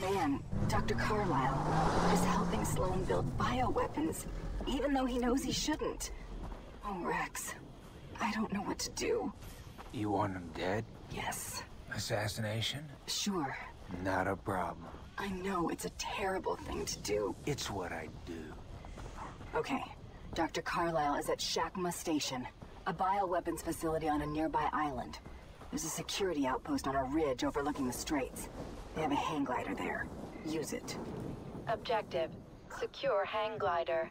man, Dr. Carlisle, is helping Sloan build bioweapons, even though he knows he shouldn't. Oh, Rex, I don't know what to do. You want him dead? Yes. Assassination? Sure. Not a problem. I know it's a terrible thing to do. It's what I do. Okay. Dr. Carlisle is at Shakma Station, a bioweapons facility on a nearby island. There's a security outpost on a ridge overlooking the straits. They have a hang glider there. Use it. Objective. Secure hang glider.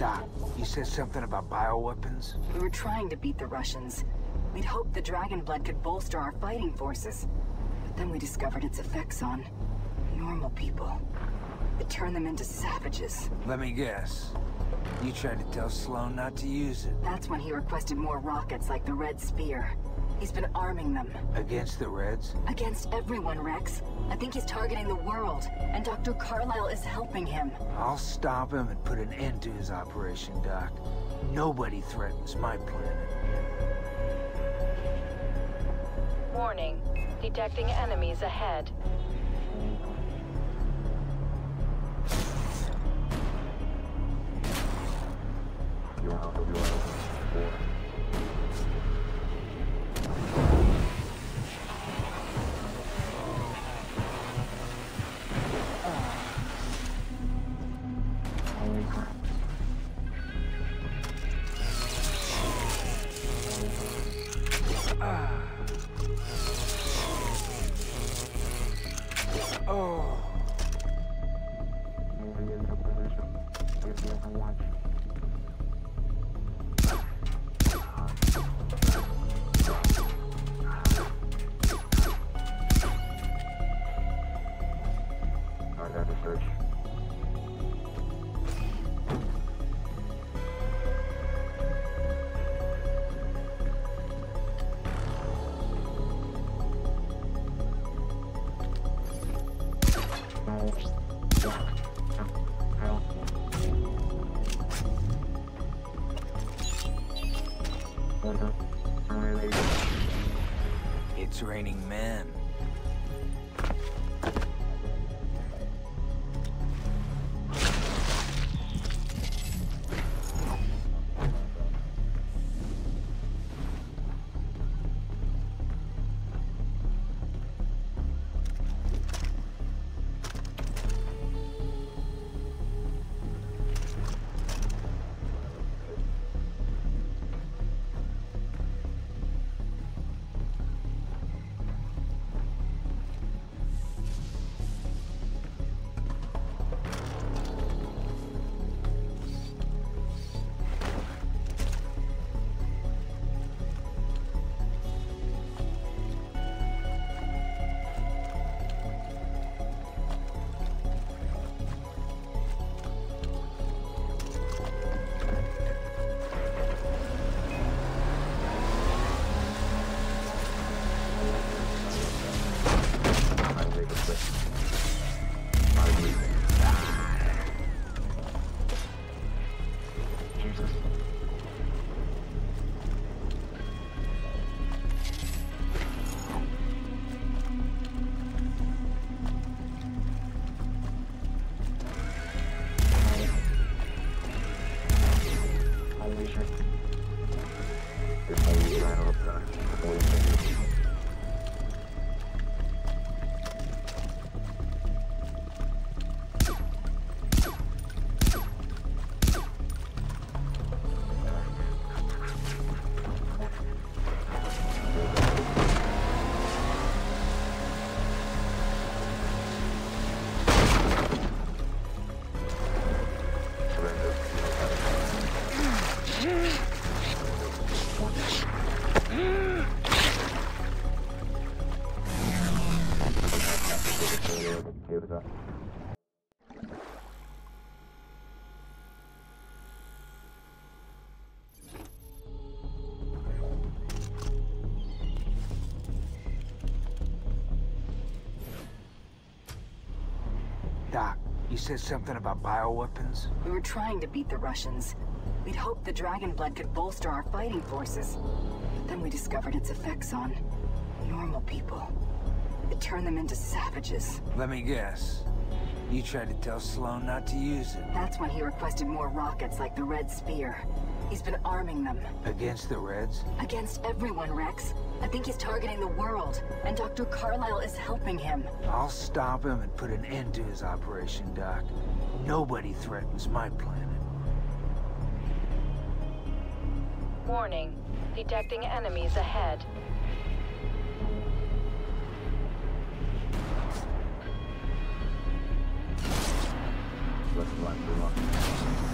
Doc, you said something about bioweapons? We were trying to beat the Russians. We'd hoped the Dragon Blood could bolster our fighting forces. But then we discovered its effects on normal people. It turned them into savages. Let me guess. You tried to tell Sloan not to use it. That's when he requested more rockets like the Red Spear. He's been arming them. Against the Reds? Against everyone, Rex. I think he's targeting the world, and Dr. Carlisle is helping him. I'll stop him and put an end to his operation, Doc. Nobody threatens my planet. Warning. Detecting enemies ahead. Oh. Raining men. Said something about bioweapons? We were trying to beat the Russians. We'd hoped the dragon blood could bolster our fighting forces. But then we discovered its effects on normal people. It turned them into savages. Let me guess. You tried to tell Sloan not to use it. That's when he requested more rockets like the Red Spear. He's been arming them. Against the Reds? Against everyone, Rex. I think he's targeting the world, and Dr. Carlisle is helping him. I'll stop him and put an end to his operation, Doc. Nobody threatens my planet. Warning. Detecting enemies ahead. Holy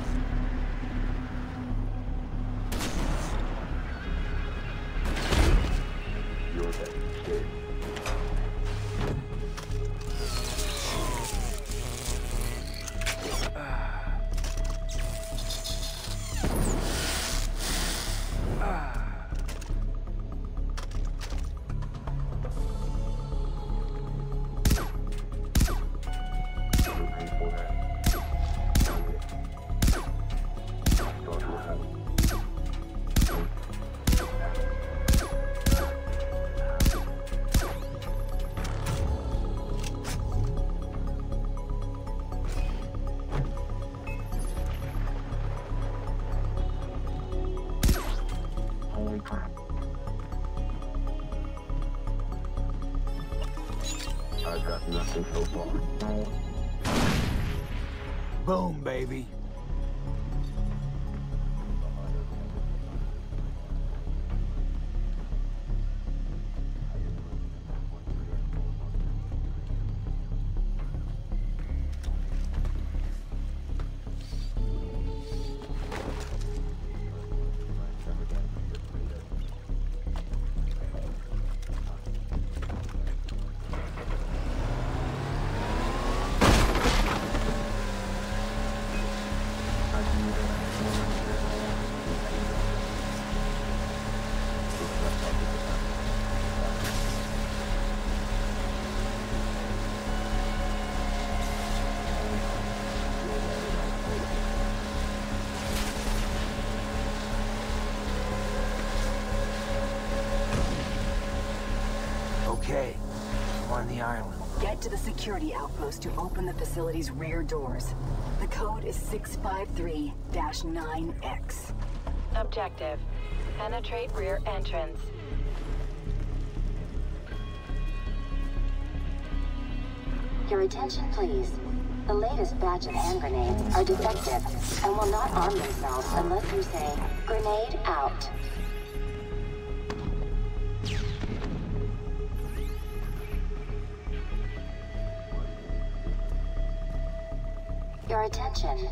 island. Get to the security outpost to open the facility's rear doors. The code is 653-9X. Objective. Penetrate rear entrance. Your attention, please. The latest batch of hand grenades are defective and will not arm themselves unless you say, grenade out. Attention.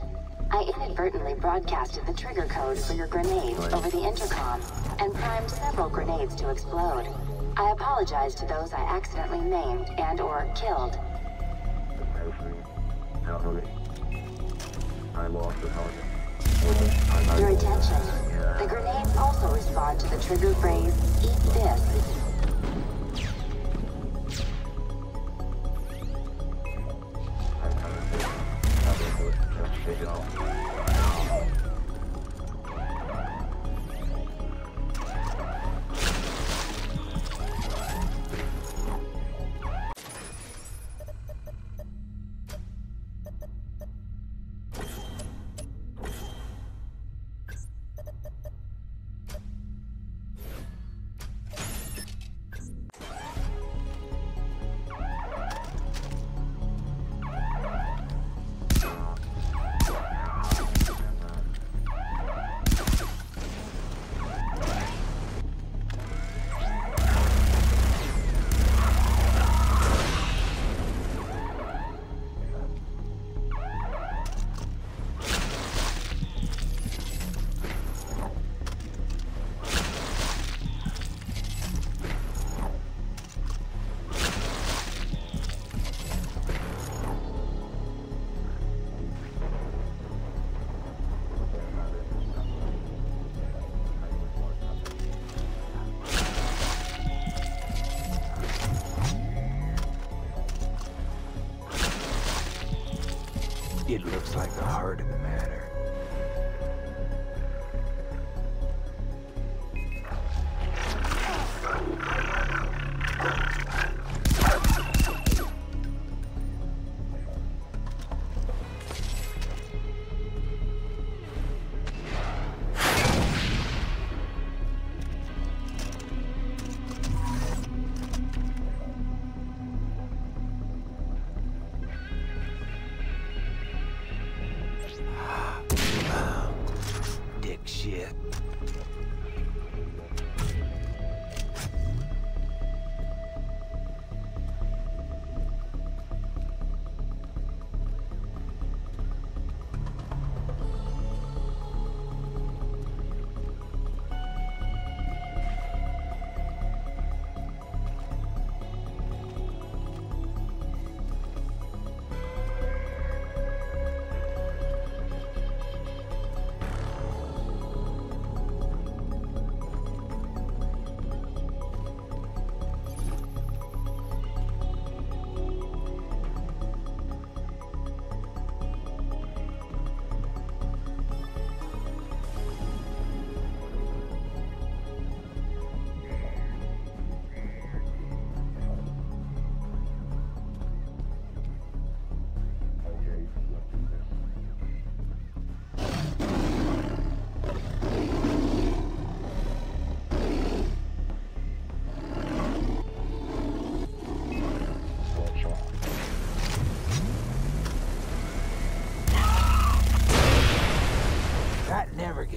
I inadvertently broadcasted the trigger code for your grenade over the intercom and primed several grenades to explode. I apologize to those I accidentally maimed and or killed. Your attention. The grenades also respond to the trigger phrase, eat this.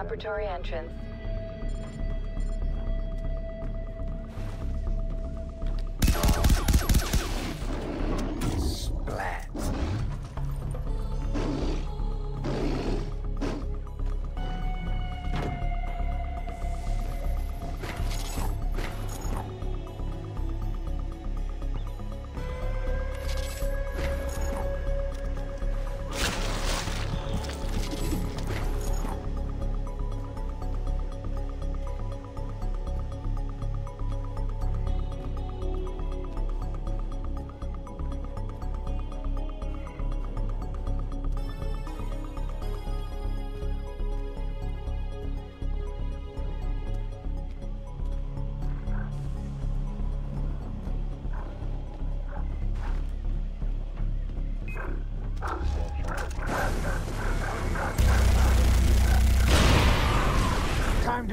laboratory entrance.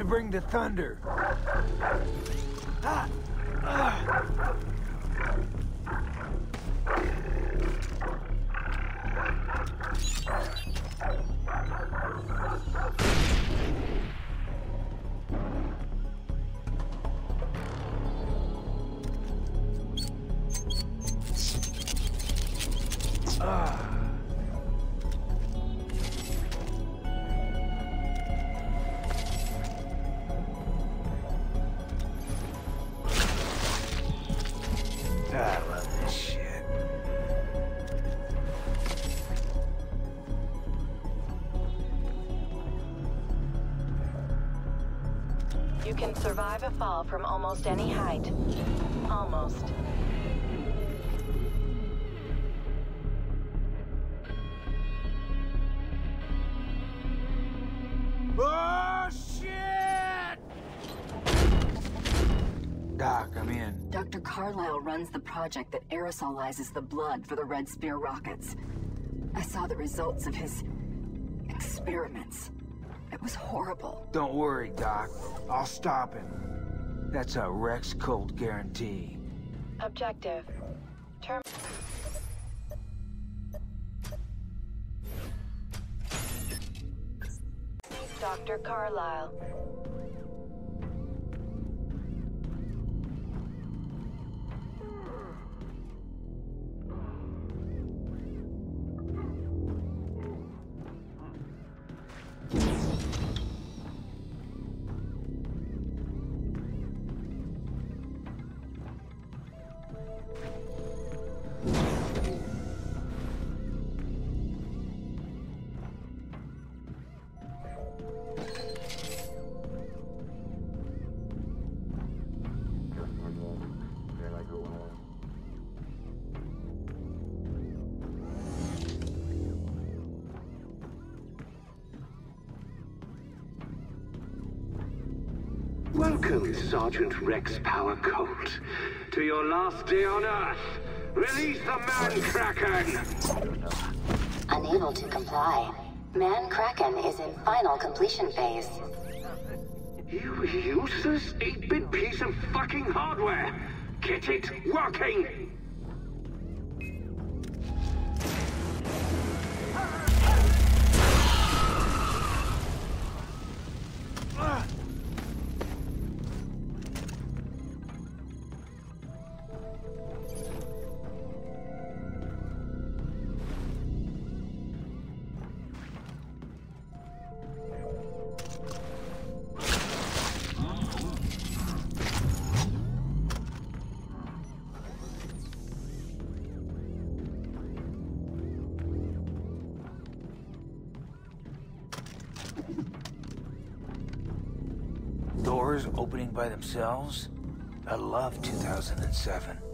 Bring the thunder. You can survive a fall from almost any height. Almost. Oh, shit! Doc, I'm in. Dr. Carlisle runs the project that aerosolizes the blood for the Red Spear rockets. I saw the results of his experiments. It was horrible. Don't worry, Doc. I'll stop him. That's a Rex Colt guarantee. Objective. Term. Dr. Carlisle. Welcome, Sergeant Rex Power Colt, to your last day on Earth. Release the Man Kraken! Unable to comply. Man Kraken is in final completion phase. You useless 8-bit piece of fucking hardware! Get it working! Doors opening by themselves? I love 2007.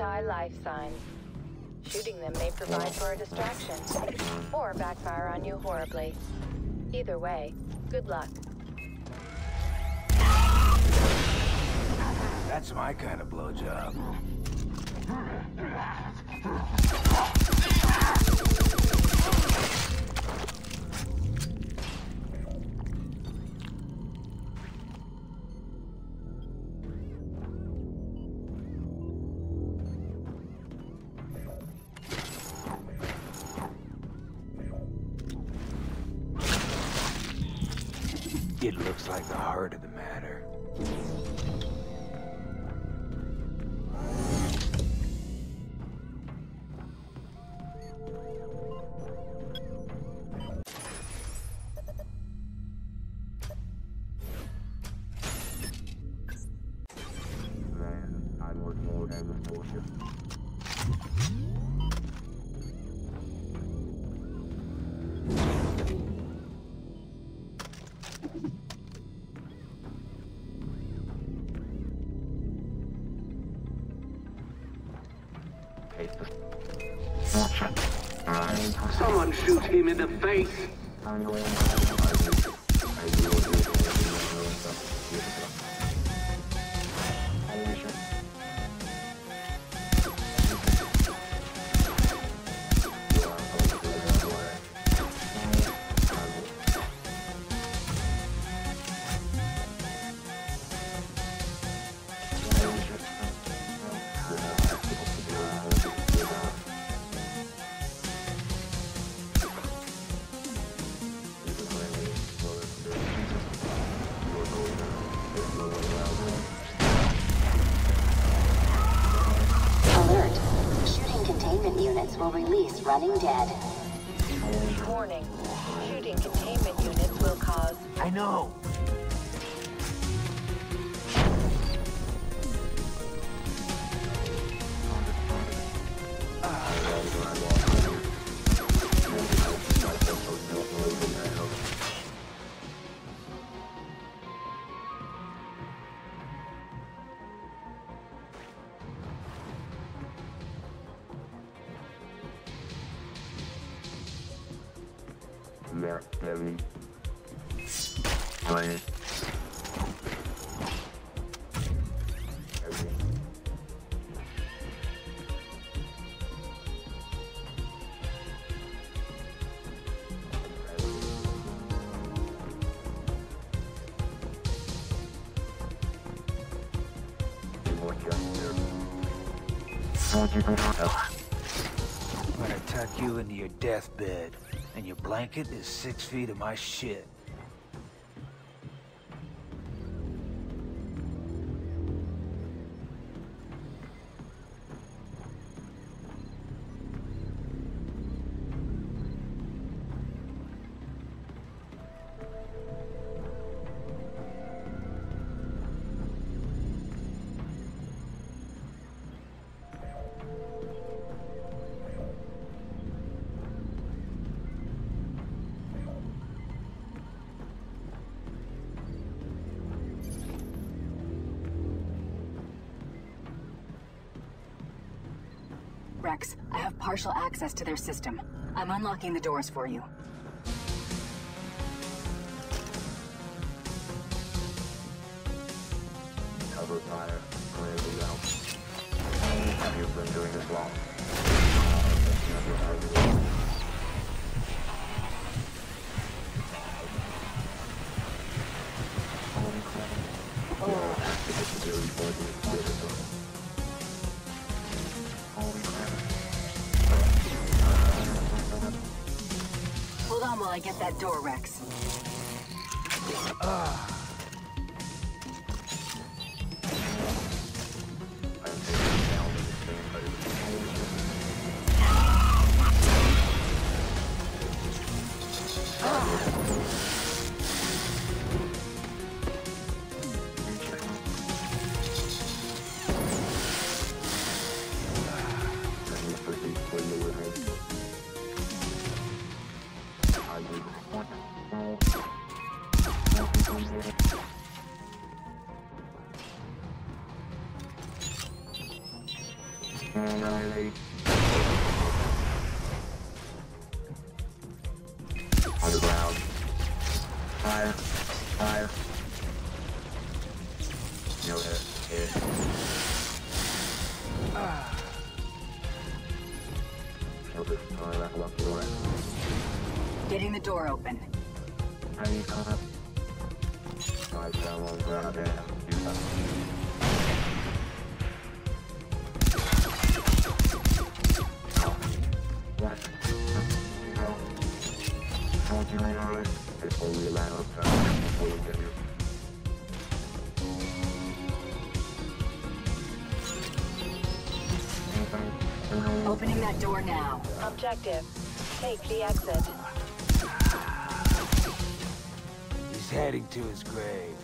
Detecting anti-life signs. Shooting them may provide for a distraction, or backfire on you horribly. Either way, good luck. That's my kind of blowjob. Like the heart of the Shoot him in the face! Release Running Dead. I'm gonna tuck you into your deathbed, and your blanket is six feet of my shit. Access to their system. I'm unlocking the doors for you. Cover fire. Clear the route. Have you been doing this long? Hold I get that door, Rex. I'm Opening that door now. objective. Take the exit. Heading to his grave.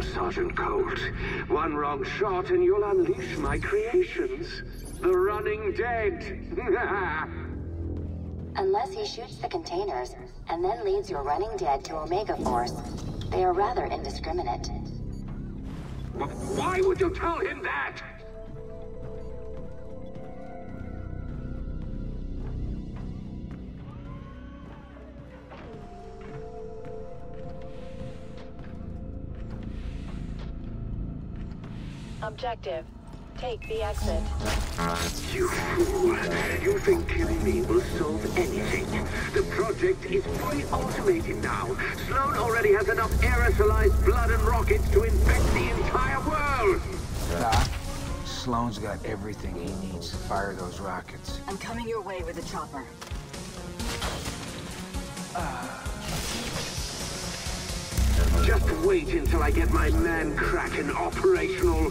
Sergeant Colt. One wrong shot and you'll unleash my creations. The running dead. Unless Unless he shoots the containers and then leads your running dead to Omega Force, they are rather indiscriminate. Why would you tell him that? Objective. Take the exit. You fool. You think killing me will solve anything. The project is fully automated now. Sloan already has enough aerosolized blood and rockets to infect the entire world. Doc, Sloan's got everything he needs to fire those rockets. I'm coming your way with a chopper. Just wait until I get my man Kraken operational.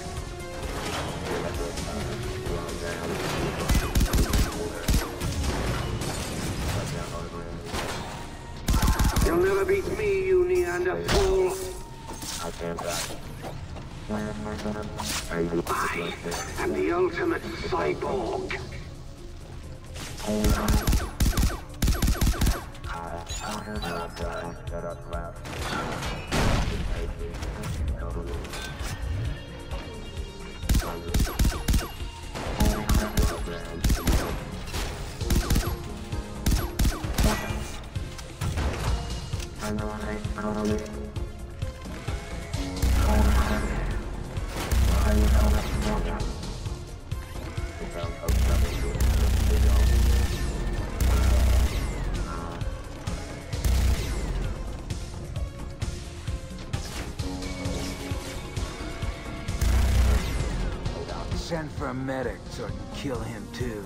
never beat me, you Neanderthal. I can't die. I am the ultimate cyborg. Send for a medic so I can kill him too.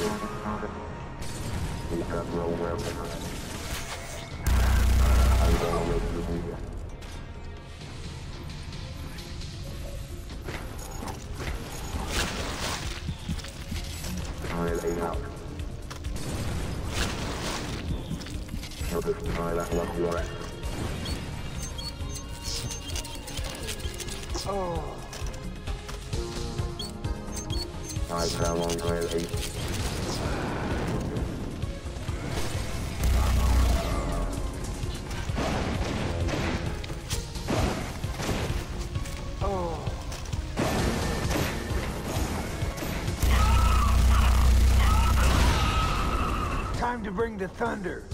I Time to bring the thunder.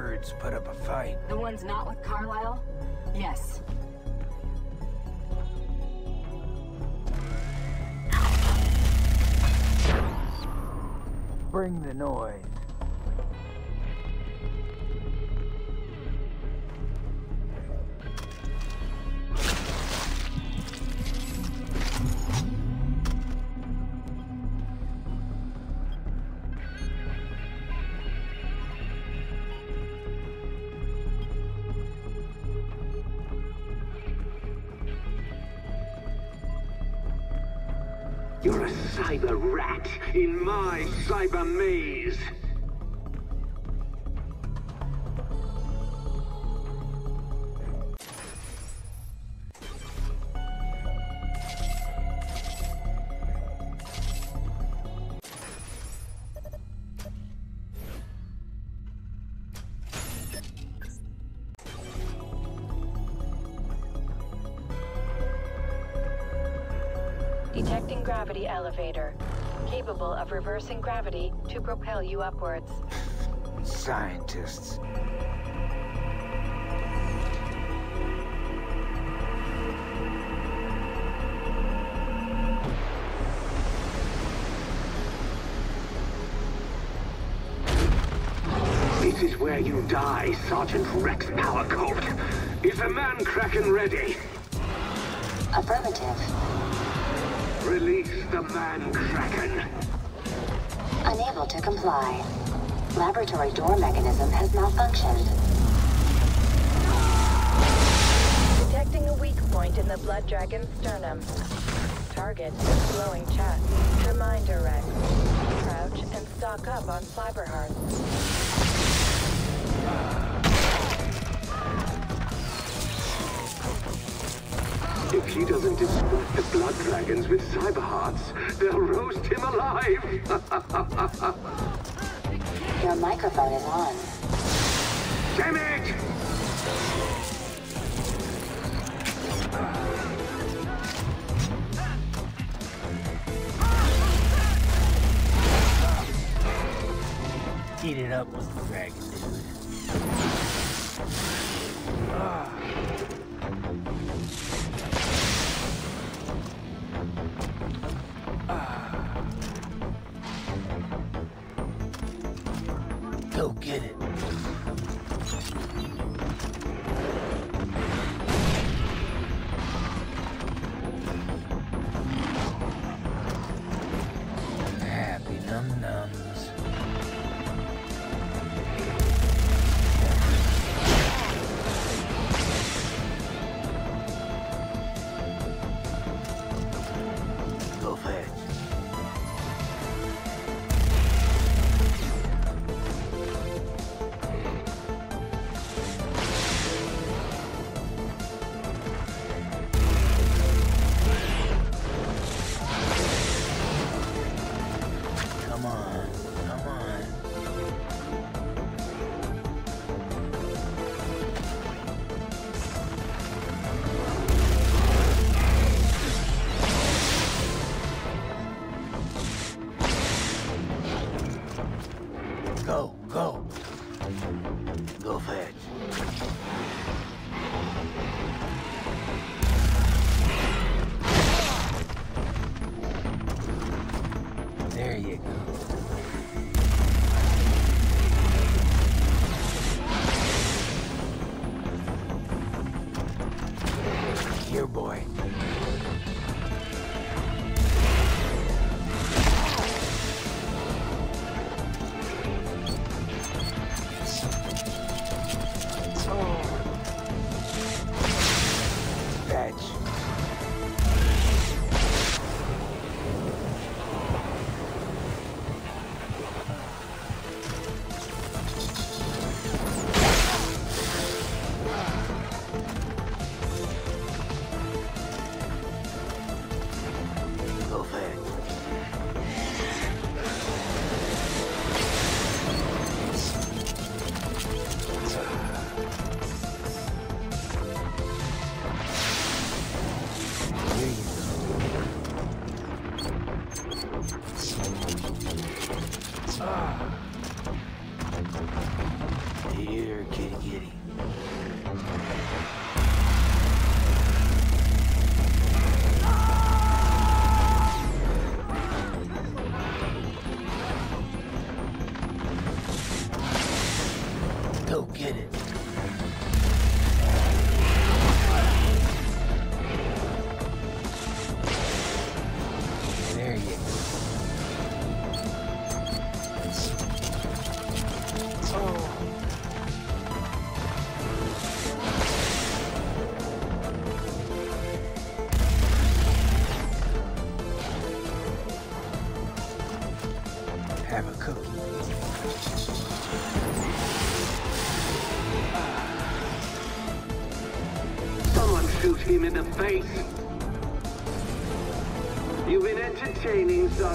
Nerds put up a fight. The ones not with Carlisle? Yes. Bring the noise. Cyber maze. Detecting gravity elevator. Capable of reversing gravity to propel you upwards. Scientists. This is where you die, Sergeant Rex Power Colt. Is the man Kraken ready? Affirmative. Release the man Kraken. Unable to comply. Laboratory door mechanism has malfunctioned. Detecting a weak point in the Blood Dragon's sternum. Target is glowing chest. Reminder Rex. Crouch and stock up on cyber hearts. If he doesn't disport the blood dragons with cyber hearts, they'll roast him alive. Your microphone is on. Damn it!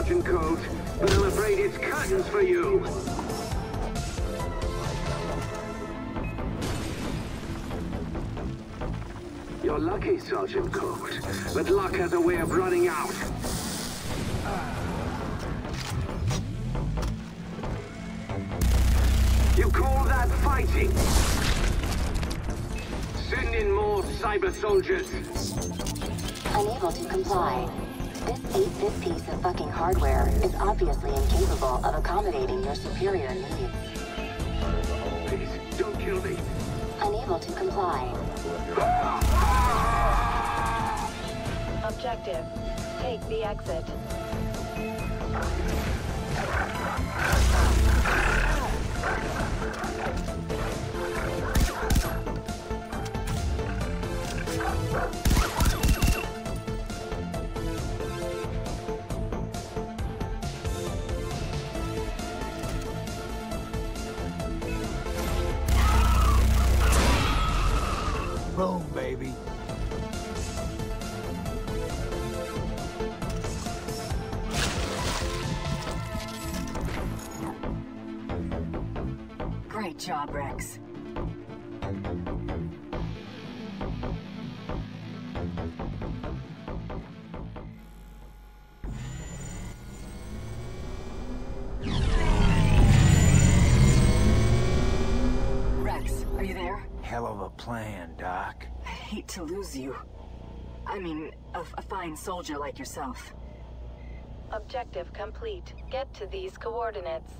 Sergeant Colt, but I'm afraid it's curtains for you. You're lucky, Sergeant Colt, but luck has a way of running out. You call that fighting? Send in more cyber soldiers. Unable to comply. This 8-bit piece of fucking hardware is obviously incapable of accommodating your superior needs. Please, don't kill me. Unable to comply. Objective. Take the exit. Great job, Rex. Rex, are you there? Hell of a plan, Doc. I hate to lose you. I mean, a, a fine soldier like yourself. Objective complete. Get to these coordinates.